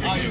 Here.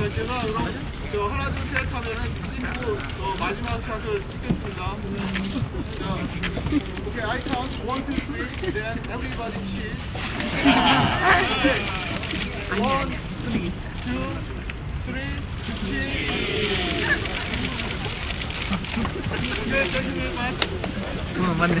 네, 제가 그럼 저 하나 둘 셋 하면은 찍고 저 마지막 샷을 찍겠습니다. 자, 오케이, I count one, two, three, then everybody cheat. Okay. One, two, three, cheat. Okay, thank you very much. 어, 맞네.